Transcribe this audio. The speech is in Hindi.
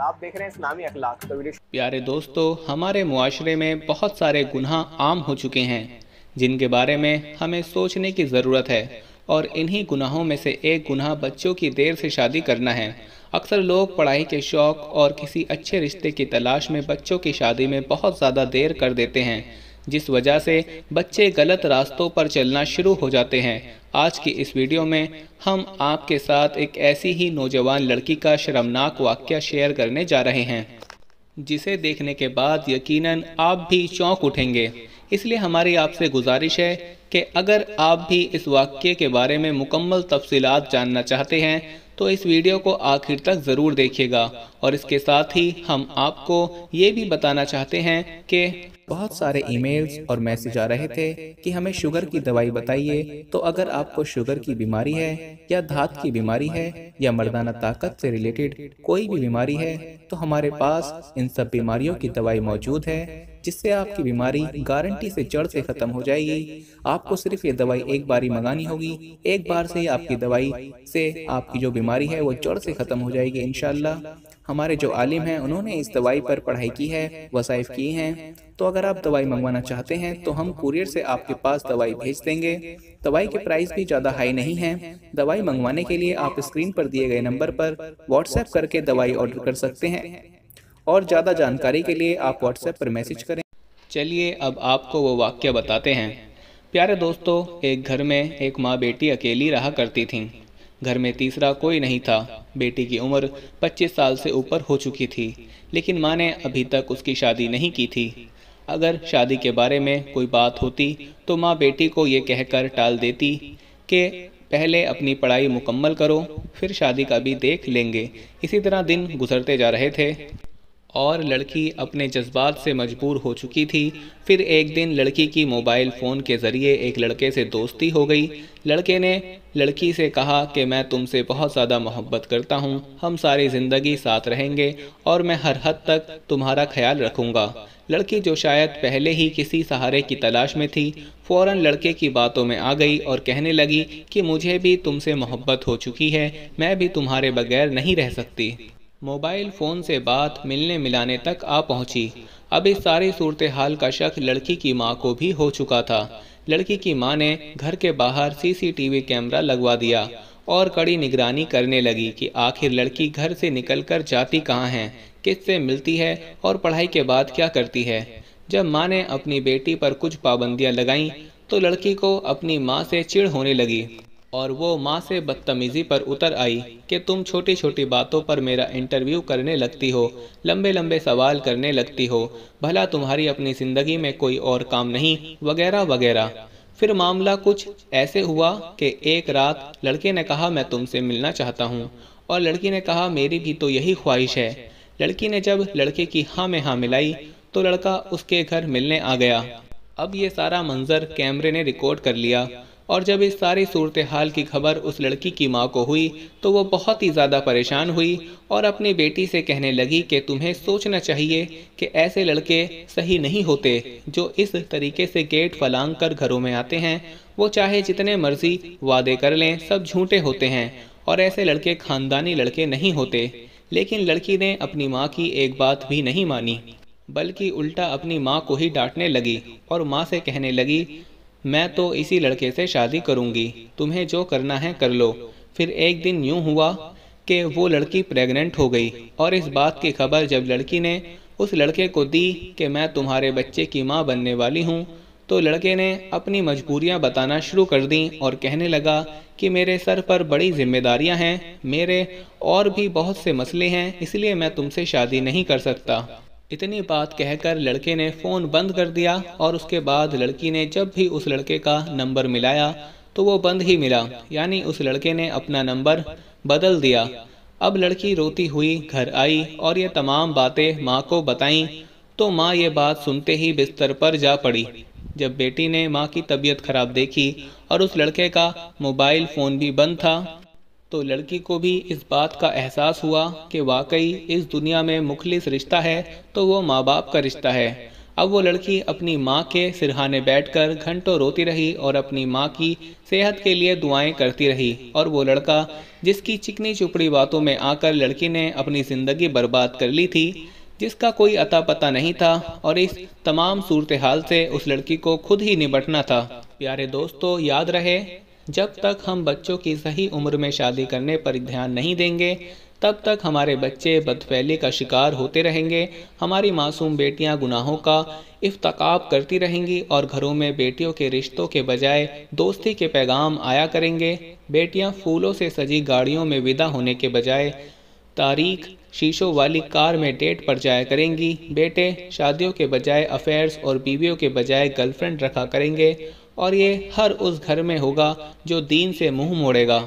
आप देख रहे हैं प्यारे दोस्तों, हमारे मुआशरे में बहुत सारे गुनाह आम हो चुके हैं, जिनके बारे में हमें सोचने की ज़रूरत है और इन्हीं गुनाहों में से एक गुनाह बच्चों की देर से शादी करना है। अक्सर लोग पढ़ाई के शौक़ और किसी अच्छे रिश्ते की तलाश में बच्चों की शादी में बहुत ज़्यादा देर कर देते हैं जिस वजह से बच्चे गलत रास्तों पर चलना शुरू हो जाते हैं। आज की इस वीडियो में हम आपके साथ एक ऐसी ही नौजवान लड़की का शर्मनाक वाक्य शेयर करने जा रहे हैं, जिसे देखने के बाद यकीनन आप भी चौंक उठेंगे। इसलिए हमारी आपसे गुजारिश है कि अगर आप भी इस वाक्य के बारे में मुकम्मल तफसीलात जानना चाहते हैं तो इस वीडियो को आखिर तक ज़रूर देखिएगा। और इसके साथ ही हम आपको ये भी बताना चाहते हैं कि बहुत सारे ईमेल्स और मैसेज आ रहे थे कि हमें शुगर की दवाई बताइए तो अगर आपको शुगर की बीमारी है, या धात की बीमारी है, या मर्दाना ताकत से रिलेटेड कोई भी बीमारी है तो हमारे पास इन सब बीमारियों की दवाई मौजूद है, जिससे आपकी बीमारी गारंटी से जड़ से ख़त्म हो जाएगी। आपको सिर्फ़ ये दवाई एक बार ही मंगानी होगी, एक बार से आपकी दवाई से आपकी जो बीमारी है, वो जड़ से ख़त्म हो जाएगी इनशाला हमारे जो आलिम हैं, उन्होंने इस दवाई पर पढ़ाई की है, वसाइफ की हैं। तो अगर आप दवाई मंगवाना चाहते हैं तो हम कुरियर से आपके पास दवाई भेज देंगे। दवाई के प्राइस भी ज़्यादा हाई नहीं है। दवाई मंगवाने के लिए आप स्क्रीन पर दिए गए नंबर पर व्हाट्सएप करके दवाई ऑर्डर कर सकते हैं। और ज़्यादा जानकारी के लिए आप व्हाट्सएप पर मैसेज करें। चलिए, अब आपको वो वाक्य बताते हैं। प्यारे दोस्तों, एक घर में एक माँ बेटी अकेली रहा करती थीं। घर में तीसरा कोई नहीं था। बेटी की उम्र 25 साल से ऊपर हो चुकी थी, लेकिन माँ ने अभी तक उसकी शादी नहीं की थी। अगर शादी के बारे में कोई बात होती तो माँ बेटी को ये कहकर टाल देती कि पहले अपनी पढ़ाई मुकम्मल करो, फिर शादी का भी देख लेंगे। इसी तरह दिन गुजरते जा रहे थे। और लड़की अपने जज्बात से मजबूर हो चुकी थी। फिर एक दिन लड़की की मोबाइल फ़ोन के ज़रिए एक लड़के से दोस्ती हो गई। लड़के ने लड़की से कहा कि, मैं तुमसे बहुत ज़्यादा मोहब्बत करता हूँ। हम सारी ज़िंदगी साथ रहेंगे और मैं हर हद तक तुम्हारा ख्याल रखूँगा। लड़की जो शायद पहले ही किसी सहारे की तलाश में थी, फ़ौरन लड़के की बातों में आ गई और कहने लगी कि, मुझे भी तुमसे मोहब्बत हो चुकी है। मैं भी तुम्हारे बगैर नहीं रह सकती। मोबाइल फ़ोन से बात मिलने मिलाने तक आ पहुँची। अब इस सारी सूरत हाल का शक लड़की की माँ को भी हो चुका था। लड़की की माँ ने घर के बाहर सीसीटीवी कैमरा लगवा दिया और कड़ी निगरानी करने लगी कि आखिर लड़की घर से निकलकर जाती कहाँ है, किससे मिलती है और पढ़ाई के बाद क्या करती है। जब माँ ने अपनी बेटी पर कुछ पाबंदियाँ लगाईं तो लड़की को अपनी माँ से चिढ़ होने लगी। और वो माँ से बदतमीज़ी पर उतर आई कि तुम छोटी छोटी बातों पर मेरा इंटरव्यू करने लगती हो लंबे लंबे सवाल करने लगती हो, भला तुम्हारी अपनी ज़िंदगी में कोई और काम नहीं, वगैरह वगैरह। फिर मामला कुछ ऐसे हुआ कि एक रात लड़के ने कहा, मैं तुमसे मिलना चाहता हूँ। और लड़की ने कहा, मेरी भी तो यही ख्वाहिश है। लड़की ने जब लड़के की हाँ में हाँ मिलाई तो लड़का उसके घर मिलने आ गया। अब ये सारा मंजर कैमरे ने रिकॉर्ड कर लिया। और जब इस सारी सूरत हाल की खबर उस लड़की की माँ को हुई तो वो बहुत ही ज़्यादा परेशान हुई और अपनी बेटी से कहने लगी कि तुम्हें सोचना चाहिए कि ऐसे लड़के सही नहीं होते जो इस तरीके से गेट फलांग कर घरों में आते हैं। वो चाहे जितने मर्ज़ी वादे कर लें, सब झूठे होते हैं और ऐसे लड़के खानदानी लड़के नहीं होते। लेकिन लड़की ने अपनी माँ की एक बात भी नहीं मानी, बल्कि उल्टा अपनी माँ को ही डांटने लगी और माँ से कहने लगी मैं तो इसी लड़के से शादी करूँगी। तुम्हें जो करना है कर लो। फिर एक दिन यूँ हुआ कि वो लड़की प्रेग्नेंट हो गई और इस बात की खबर जब लड़की ने उस लड़के को दी कि मैं तुम्हारे बच्चे की माँ बनने वाली हूँ तो लड़के ने अपनी मजबूरियाँ बताना शुरू कर दी और कहने लगा कि मेरे सर पर बड़ी जिम्मेदारियाँ हैं, मेरे और भी बहुत से मसले हैं, इसलिए मैं तुमसे शादी नहीं कर सकता। इतनी बात कहकर लड़के ने फ़ोन बंद कर दिया और उसके बाद लड़की ने जब भी उस लड़के का नंबर मिलाया तो वो बंद ही मिला। यानी उस लड़के ने अपना नंबर बदल दिया। अब लड़की रोती हुई घर आई और ये तमाम बातें माँ को बताईं तो माँ ये बात सुनते ही बिस्तर पर जा पड़ी। जब बेटी ने माँ की तबीयत खराब देखी और उस लड़के का मोबाइल फ़ोन भी बंद था तो लड़की को भी इस बात का एहसास हुआ कि वाकई इस दुनिया में मुखलिस रिश्ता है तो वो माँ बाप का रिश्ता है। अब वो लड़की अपनी माँ के सिरहाने बैठकर घंटों रोती रही और अपनी माँ की सेहत के लिए दुआएँ करती रही और वो लड़का, जिसकी चिकनी चुपड़ी बातों में आकर लड़की ने अपनी ज़िंदगी बर्बाद कर ली थी, जिसका कोई अता पता नहीं था और इस तमाम सूरत हाल से उस लड़की को खुद ही निपटना था। प्यारे दोस्तों, याद रहे जब तक हम बच्चों की सही उम्र में शादी करने पर ध्यान नहीं देंगे, तब तक हमारे बच्चे बदफैली का शिकार होते रहेंगे, हमारी मासूम बेटियाँ गुनाहों का इफ्तकाब करती रहेंगी और घरों में बेटियों के रिश्तों के बजाय दोस्ती के पैगाम आया करेंगे। बेटियाँ फूलों से सजी गाड़ियों में विदा होने के बजाय तारीख, शीशों वाली कार में डेट पर जाया करेंगी। बेटे, शादियों के बजाय अफेयर्स और बीवियों के बजाय गर्लफ्रेंड रखा करेंगे और ये हर उस घर में होगा जो दीन से मुँह मोड़ेगा।